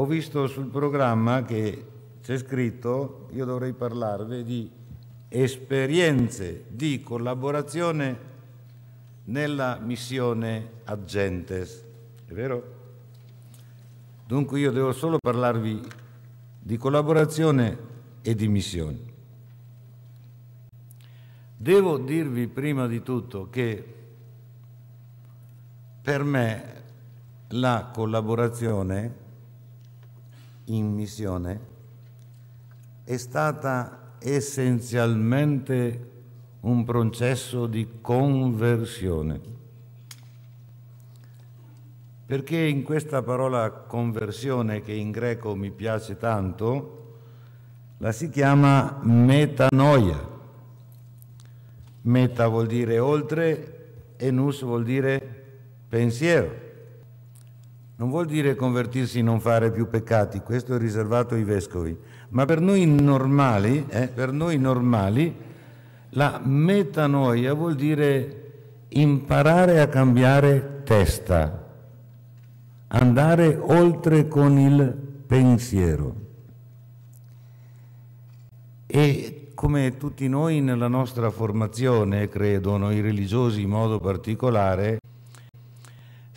ho visto sul programma che c'è scritto, io dovrei parlarvi di esperienze di collaborazione nella missione Agentes, è vero? Dunque io devo solo parlarvi di collaborazione e di missioni. Devo dirvi prima di tutto che per me la collaborazione in missione è stata essenzialmente un processo di conversione. Perché in questa parola conversione, che in greco mi piace tanto, la si chiama metanoia. Meta vuol dire oltre e nus vuol dire pensiero. Non vuol dire convertirsi e non fare più peccati, questo è riservato ai vescovi, ma per noi normali, eh, per noi normali la metanoia vuol dire imparare a cambiare testa, andare oltre con il pensiero. E come tutti noi nella nostra formazione, credo, noi religiosi in modo particolare,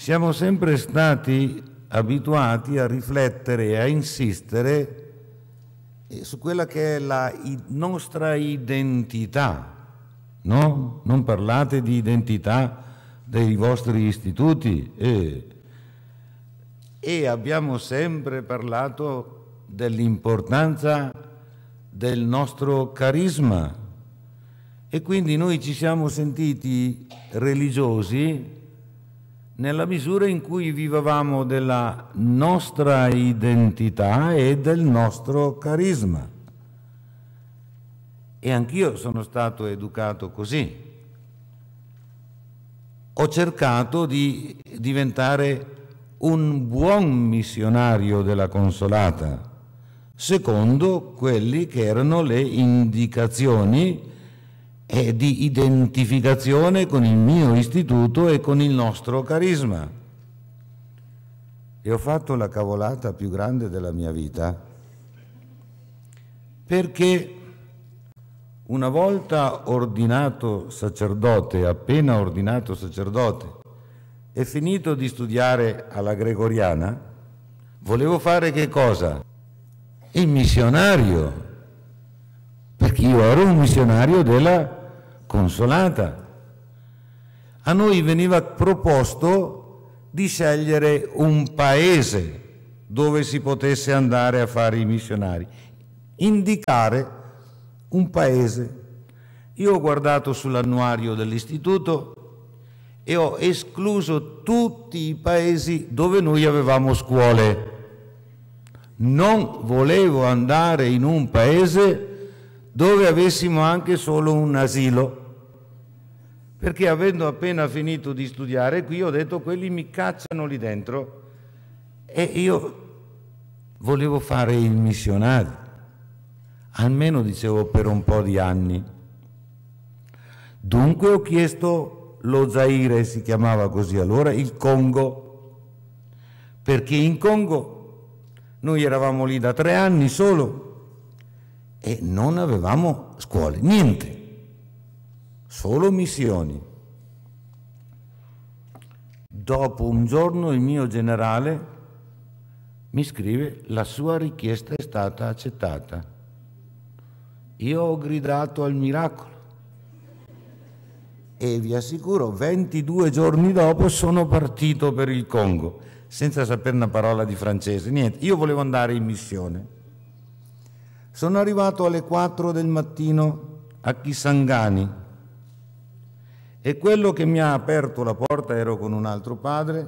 siamo sempre stati abituati a riflettere e a insistere eh, su quella che è la nostra identità, no? Non parlate di identità dei vostri istituti eh. e abbiamo sempre parlato dell'importanza del nostro carisma e quindi noi ci siamo sentiti religiosi nella misura in cui vivevamo della nostra identità e del nostro carisma. E anch'io sono stato educato così. Ho cercato di diventare un buon missionario della Consolata secondo quelli che erano le indicazioni eh, di identificazione con il mio istituto e con il nostro carisma. E ho fatto la cavolata più grande della mia vita perché una volta ordinato sacerdote, appena ordinato sacerdote, e finito di studiare alla gregoriana, volevo fare che cosa? il missionario, perché io ero un missionario della consolata. A noi veniva proposto di scegliere un paese dove si potesse andare a fare i missionari, indicare un paese. Io ho guardato sull'annuario dell'istituto e ho escluso tutti i paesi dove noi avevamo scuole non volevo andare in un paese dove avessimo anche solo un asilo, perché avendo appena finito di studiare qui ho detto quelli mi cacciano lì dentro. E io volevo fare il missionario, almeno dicevo per un po' di anni. Dunque ho chiesto lo Zaire, si chiamava così allora, il Congo, perché in Congo noi eravamo lì da tre anni solo e non avevamo scuole, niente, solo missioni. Dopo un giorno il mio generale mi scrive la sua richiesta è stata accettata. Io ho gridato al miracolo e vi assicuro 22 giorni dopo sono partito per il Congo senza sapere una parola di francese, niente. Io volevo andare in missione. Sono arrivato alle 4 del mattino a Kisangani e quello che mi ha aperto la porta, ero con un altro padre,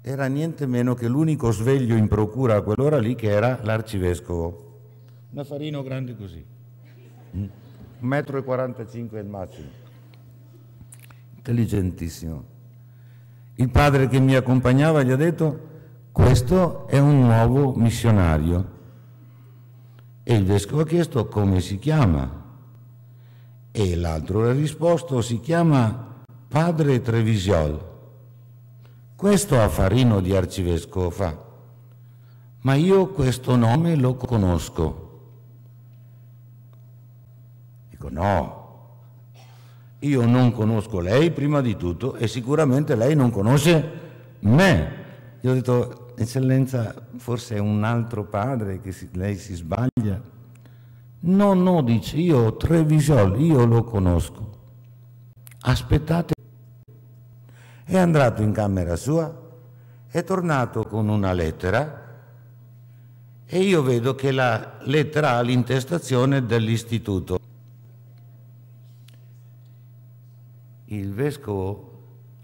era niente meno che l'unico sveglio in procura a quell'ora lì che era l'arcivescovo. Un affarino grande così, un metro e 45 al massimo, intelligentissimo. Il padre che mi accompagnava gli ha detto, questo è un nuovo missionario. E il vescovo ha chiesto come si chiama. E l'altro ha risposto, si chiama padre Trevisiol. Questo affarino di arcivescovo fa. ma io questo nome lo conosco. Dico no, io non conosco lei prima di tutto e sicuramente lei non conosce me. Io ho detto, eccellenza, forse è un altro padre che si, lei si sbaglia. No, no, dice, io Trevisol, io lo conosco. Aspettate. È andato in camera sua, è tornato con una lettera e io vedo che la lettera ha l'intestazione dell'istituto. Il vescovo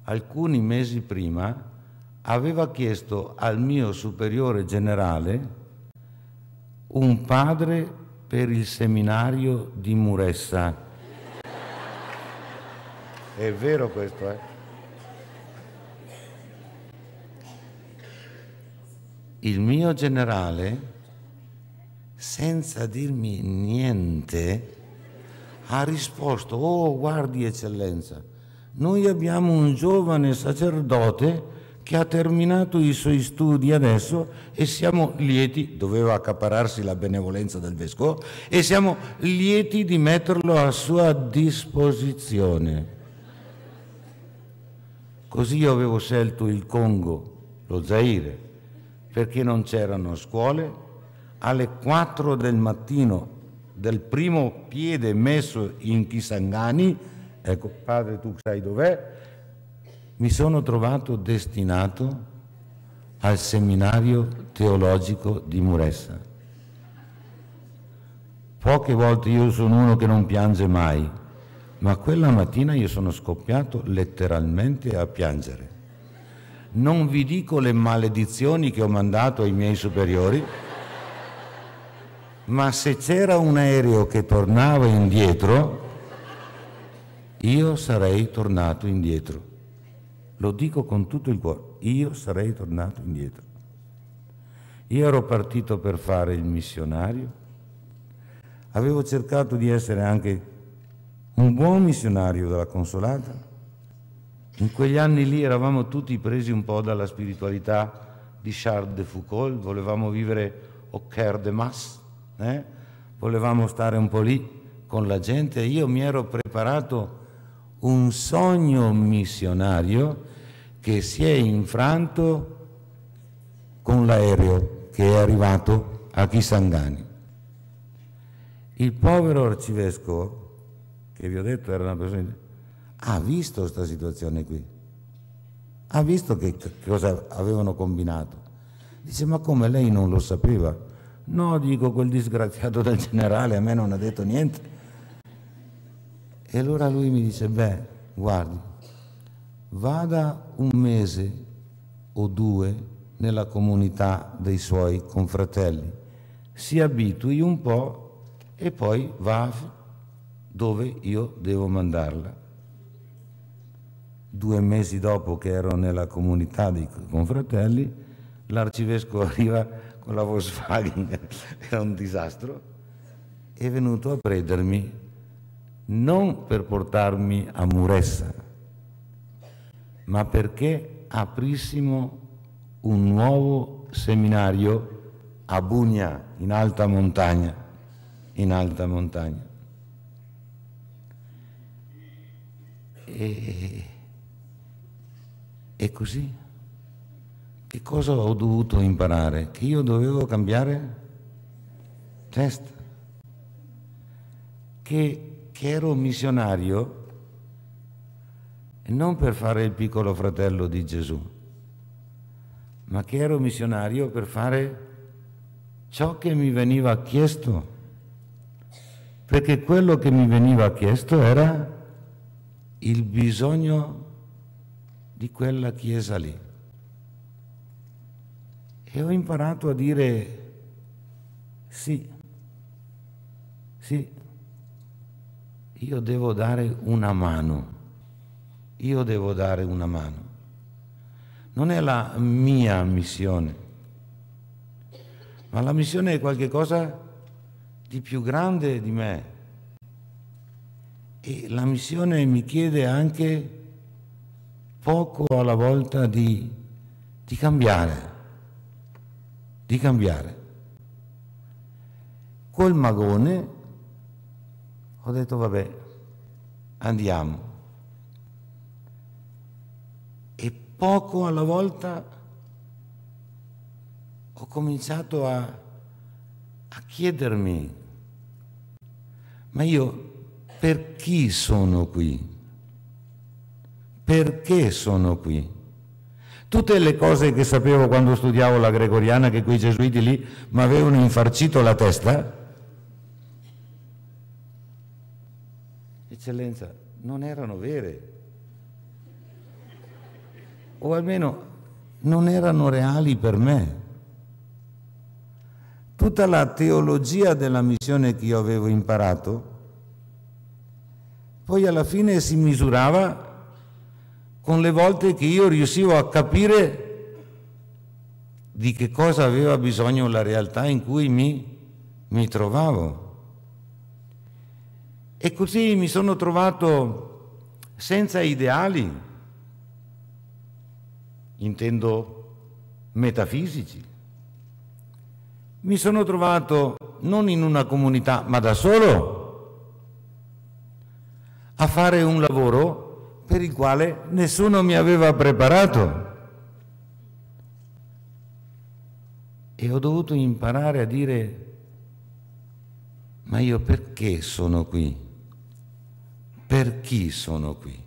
alcuni mesi prima aveva chiesto al mio superiore generale un padre per il seminario di Muressa. È vero questo, eh? Il mio generale, senza dirmi niente, ha risposto, oh guardi eccellenza, noi abbiamo un giovane sacerdote che ha terminato i suoi studi adesso e siamo lieti, doveva accapararsi la benevolenza del vescovo, e siamo lieti di metterlo a sua disposizione. Così io avevo scelto il Congo, lo Zaire, perché non c'erano scuole, alle 4 del mattino del primo piede messo in Kisangani, ecco padre tu sai dov'è, mi sono trovato destinato al seminario teologico di Muressa. Poche volte io sono uno che non piange mai, ma quella mattina io sono scoppiato letteralmente a piangere. Non vi dico le maledizioni che ho mandato ai miei superiori, ma se c'era un aereo che tornava indietro, io sarei tornato indietro. Lo dico con tutto il cuore, io sarei tornato indietro. Io ero partito per fare il missionario, avevo cercato di essere anche un buon missionario della consolata. In quegli anni lì eravamo tutti presi un po' dalla spiritualità di Charles de Foucault, volevamo vivere au cœur de masse, eh? volevamo stare un po' lì con la gente. Io mi ero preparato un sogno missionario che si è infranto con l'aereo che è arrivato a Kisangani. Il povero arcivescovo, che vi ho detto era una persona, ha visto questa situazione qui, ha visto che, che cosa avevano combinato. Dice, ma come lei non lo sapeva? No, dico, quel disgraziato del generale a me non ha detto niente. E allora lui mi dice, beh, guardi, vada un mese o due nella comunità dei suoi confratelli, si abitui un po' e poi va dove io devo mandarla. Due mesi dopo che ero nella comunità dei confratelli, l'arcivescovo arriva con la Volkswagen, era un disastro, è venuto a prendermi non per portarmi a Muressa, ma perché aprissimo un nuovo seminario a Bugna, in alta montagna, in alta montagna. E, e così, che cosa ho dovuto imparare? Che io dovevo cambiare testa, che che ero missionario non per fare il piccolo fratello di Gesù, ma che ero missionario per fare ciò che mi veniva chiesto, perché quello che mi veniva chiesto era il bisogno di quella chiesa lì. E ho imparato a dire sì, sì, io devo dare una mano, io devo dare una mano. Non è la mia missione, ma la missione è qualcosa di più grande di me. E la missione mi chiede anche poco alla volta di, di cambiare, di cambiare. Col magone ho detto vabbè, andiamo. E poco alla volta ho cominciato a, a chiedermi, ma io per chi sono qui? Perché sono qui? Tutte le cose che sapevo quando studiavo la gregoriana, che quei gesuiti lì mi avevano infarcito la testa, eccellenza, non erano vere. O almeno non erano reali per me. Tutta la teologia della missione che io avevo imparato, poi alla fine si misurava con le volte che io riuscivo a capire di che cosa aveva bisogno la realtà in cui mi, mi trovavo. E così mi sono trovato senza ideali, intendo metafisici. Mi sono trovato non in una comunità, ma da solo, a fare un lavoro per il quale nessuno mi aveva preparato. E ho dovuto imparare a dire, ma io perché sono qui? Per chi sono qui?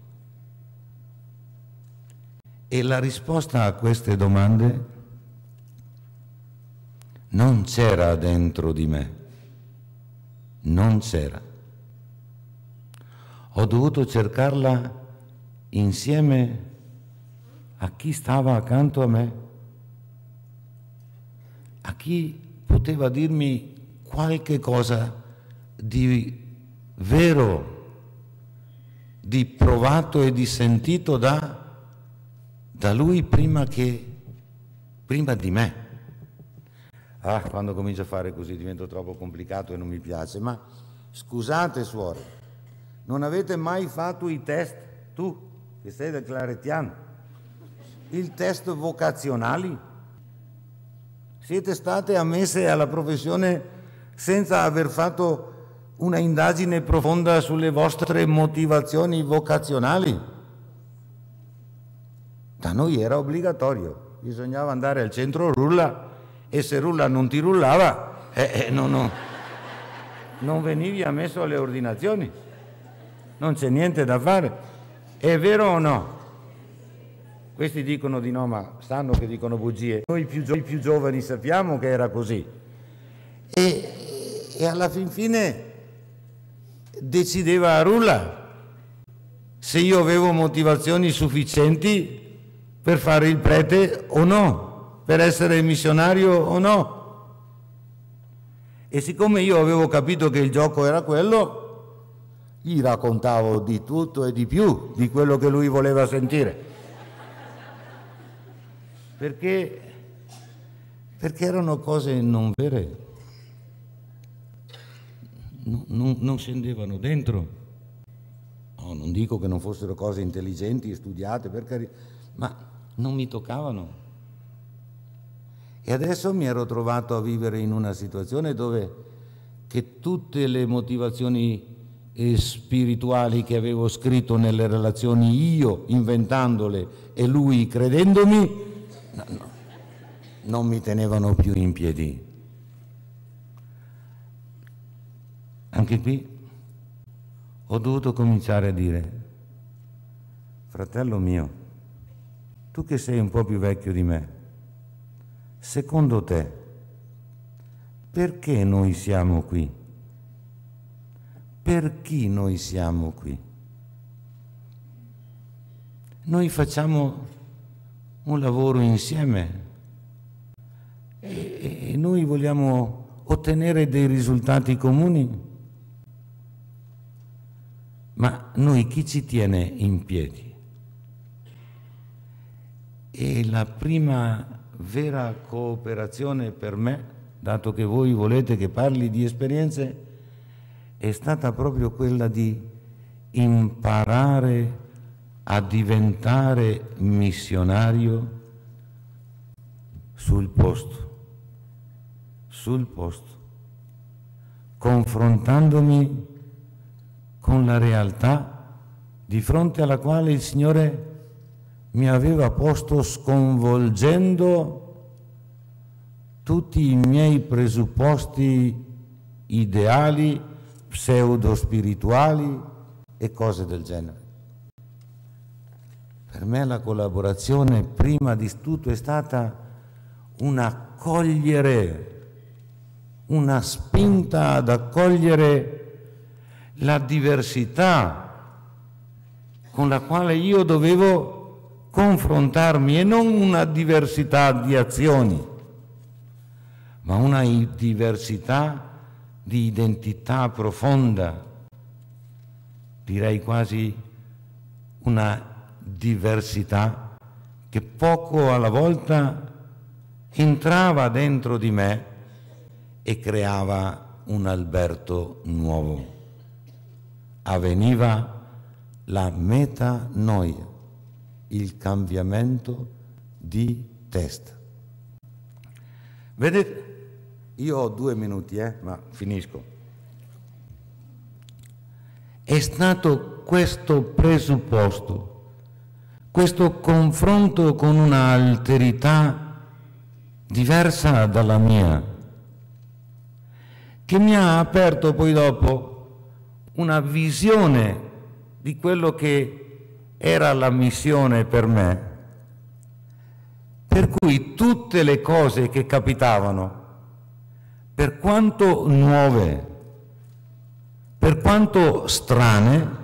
E la risposta a queste domande non c'era dentro di me, non c'era. Ho dovuto cercarla insieme a chi stava accanto a me, a chi poteva dirmi qualche cosa di vero, di provato e di sentito da, da lui prima, che, prima di me. Ah, quando comincio a fare così divento troppo complicato e non mi piace, ma scusate suore, non avete mai fatto i test? Tu, che sei del Claretiano, il test vocazionali. Siete state ammesse alla professione senza aver fatto una indagine profonda sulle vostre motivazioni vocazionali. Da noi era obbligatorio, bisognava andare al centro rulla e se rulla non ti rullava, eh, eh, no, no, non venivi ammesso alle ordinazioni, non c'è niente da fare. È vero o no? Questi dicono di no, ma sanno che dicono bugie. Noi più, gio- più giovani sappiamo che era così. E, e alla fin fine decideva a rulla se io avevo motivazioni sufficienti per fare il prete o no, per essere missionario o no. E siccome io avevo capito che il gioco era quello, gli raccontavo di tutto e di più di quello che lui voleva sentire. Perché, perché erano cose non vere, non, non, scendevano dentro. No, non dico che non fossero cose intelligenti, studiate, per carità, ma non mi toccavano. E adesso mi ero trovato a vivere in una situazione dove che tutte le motivazioni e spirituali che avevo scritto nelle relazioni io inventandole e lui credendomi, no, no, non mi tenevano più in piedi. Anche qui ho dovuto cominciare a dire, fratello mio, tu che sei un po' più vecchio di me, secondo te, perché noi siamo qui? per chi noi siamo qui. Noi facciamo un lavoro insieme e, e noi vogliamo ottenere dei risultati comuni, ma noi chi ci tiene in piedi? E la prima vera cooperazione per me, dato che voi volete che parli di esperienze, è stata proprio quella di imparare a diventare missionario sul posto sul posto, confrontandomi con la realtà di fronte alla quale il Signore mi aveva posto sconvolgendo tutti i miei presupposti ideali, pseudo spirituali e cose del genere. Per me la collaborazione prima di tutto è stata un accogliere, una spinta ad accogliere la diversità con la quale io dovevo confrontarmi e non una diversità di azioni, ma una diversità di identità profonda, direi quasi una diversità che poco alla volta entrava dentro di me e creava un Alberto nuovo. Avveniva la metanoia, il cambiamento di testa. Vedete, io ho due minuti, eh, ma finisco. È stato questo presupposto questo confronto con un'alterità diversa dalla mia, che mi ha aperto poi dopo una visione di quello che era la missione per me. Per cui tutte le cose che capitavano, per quanto nuove, per quanto strane,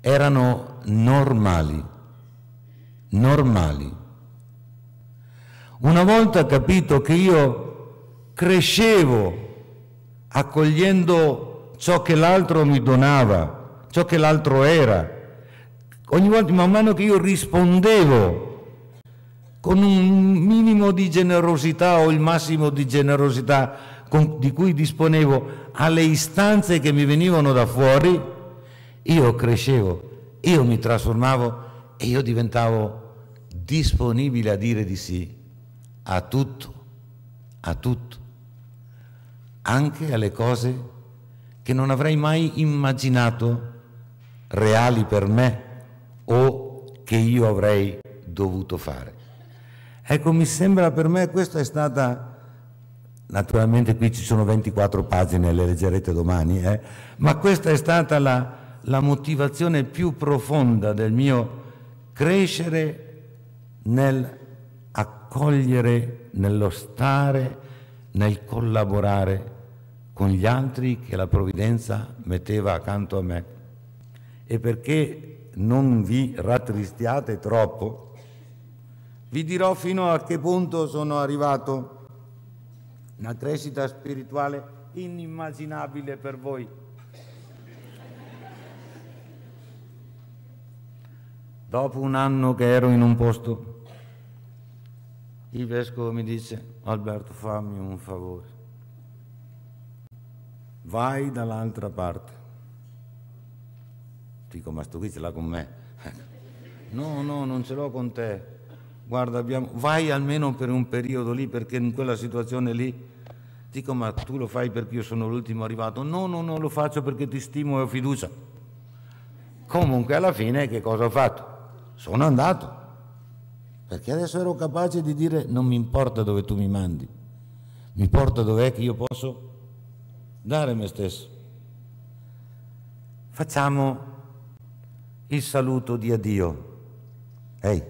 erano normali normali. Una volta capito che io crescevo accogliendo ciò che l'altro mi donava, ciò che l'altro era, ogni volta man mano che io rispondevo con un minimo di generosità o il massimo di generosità con, di cui disponevo alle istanze che mi venivano da fuori, io crescevo, io mi trasformavo e io diventavo disponibile a dire di sì a tutto, a tutto, anche alle cose che non avrei mai immaginato reali per me o che io avrei dovuto fare. Ecco, mi sembra per me questa è stata, naturalmente qui ci sono 24 pagine, le leggerete domani, eh? ma questa è stata la, la motivazione più profonda del mio crescere nel accogliere, nello stare, nel collaborare con gli altri che la provvidenza metteva accanto a me. E perché non vi rattristiate troppo, vi dirò fino a che punto sono arrivato. Una crescita spirituale inimmaginabile per voi. Dopo un anno che ero in un posto il vescovo mi dice, Alberto fammi un favore, vai dall'altra parte. Dico, ma sto qui ce l'ha con me. no, no, non ce l'ho con te. Guarda, abbiamo... vai almeno per un periodo lì, perché in quella situazione lì... Dico, ma tu lo fai perché io sono l'ultimo arrivato? No, no, no, lo faccio perché ti stimo e ho fiducia. Comunque alla fine che cosa ho fatto? Sono andato perché adesso ero capace di dire non mi importa dove tu mi mandi, mi importa dov'è che io posso dare me stesso. Facciamo il saluto di addio. Ehi,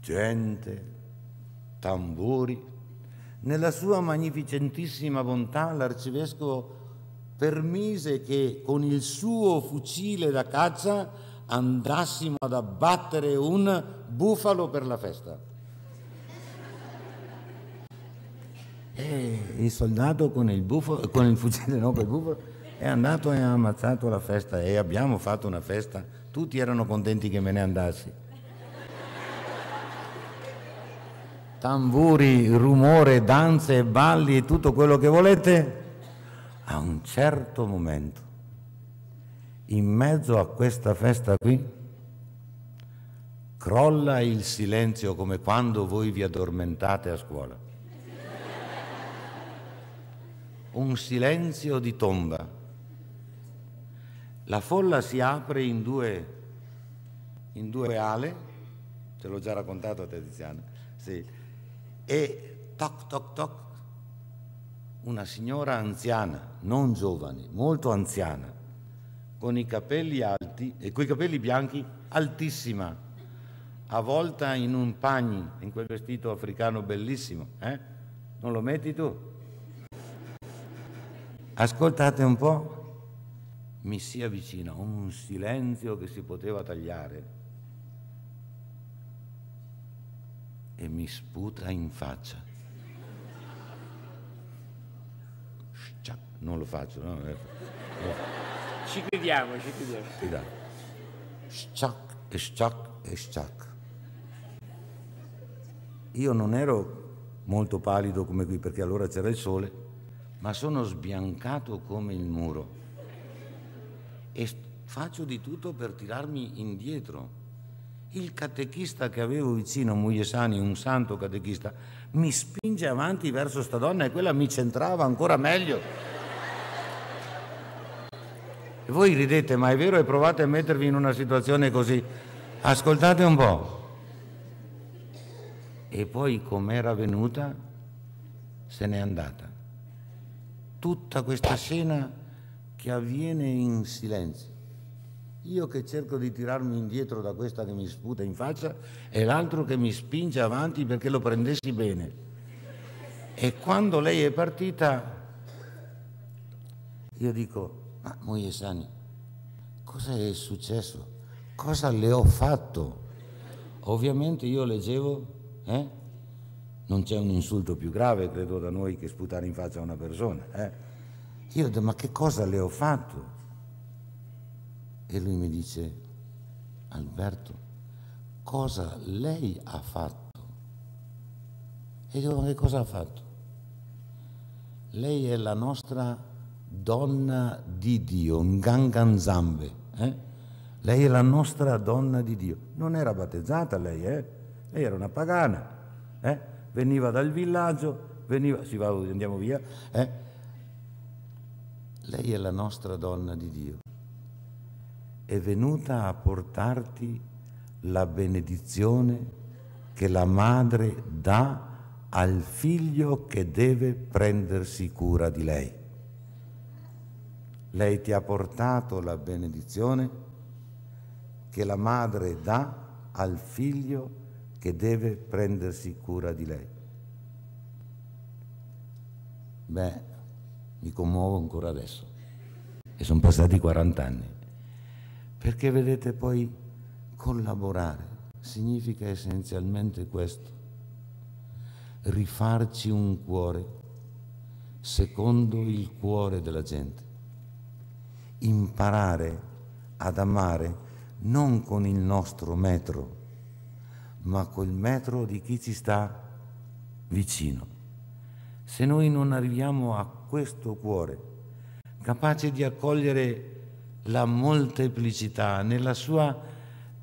gente, tamburi, nella sua magnificentissima bontà l'arcivescovo permise che con il suo fucile da caccia andassimo ad abbattere un bufalo per la festa. E il soldato con il, bufalo, con il fucile, no, con il bufalo, è andato e ha ammazzato la festa e abbiamo fatto una festa. Tutti erano contenti che me ne andassi. Tamburi, rumore, danze, balli e tutto quello che volete. A un certo momento in mezzo a questa festa qui crolla il silenzio come quando voi vi addormentate a scuola. Un silenzio di tomba. La folla si apre in due, in due ale, te l'ho già raccontato a te Tiziana, sì, e toc toc toc, una signora anziana, non giovane, molto anziana, con i capelli alti e coi capelli bianchi altissima, avvolta in un pagni, in quel vestito africano bellissimo, eh? Non lo metti tu? Ascoltate un po', mi si avvicina un silenzio che si poteva tagliare e mi sputa in faccia. Non lo faccio, no? Ci crediamo, ci crediamo. Sciac e sciac e sciac. Io non ero molto pallido come qui perché allora c'era il sole, ma sono sbiancato come il muro e faccio di tutto per tirarmi indietro. Il catechista che avevo vicino, Mugliesani, un santo catechista, mi spinge avanti verso sta donna e quella mi centrava ancora meglio. E voi ridete, ma è vero e provate a mettervi in una situazione così. Ascoltate un po'. E poi com'era venuta, se n'è andata. Tutta questa scena che avviene in silenzio. Io che cerco di tirarmi indietro da questa che mi sputa in faccia e l'altro che mi spinge avanti perché lo prendessi bene. E quando lei è partita, io dico, ma Moiesani, cosa è successo? Cosa le ho fatto? Ovviamente io leggevo, eh? Non c'è un insulto più grave, credo, da noi che sputare in faccia a una persona. Eh? Io dico, ma che cosa le ho fatto? E lui mi dice, Alberto, cosa lei ha fatto? E io dico, ma che cosa ha fatto? Lei è la nostra donna di Dio, Nganganzambe. Eh? Lei è la nostra donna di Dio. Non era battezzata lei, eh? Lei era una pagana. Eh? Veniva dal villaggio, veniva, si va, andiamo via. Eh? Lei è la nostra donna di Dio. È venuta a portarti la benedizione che la madre dà al figlio che deve prendersi cura di lei. Lei ti ha portato la benedizione che la madre dà al figlio che deve prendersi cura di lei. Beh, mi commuovo ancora adesso e sono passati 40 anni, perché vedete poi collaborare significa essenzialmente questo, rifarci un cuore secondo il cuore della gente imparare ad amare non con il nostro metro, ma col metro di chi ci sta vicino. Se noi non arriviamo a questo cuore, capace di accogliere la molteplicità nella sua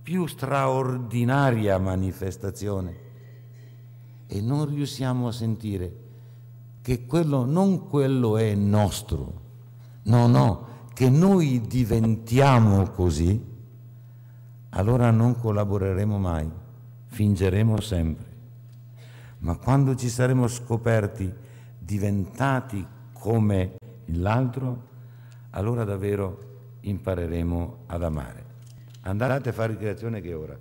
più straordinaria manifestazione e non riusciamo a sentire che quello non quello è nostro, no, no, che noi diventiamo così, allora non collaboreremo mai, fingeremo sempre. Ma quando ci saremo scoperti diventati come l'altro, allora davvero impareremo ad amare. Andate a fare ricreazione che ora.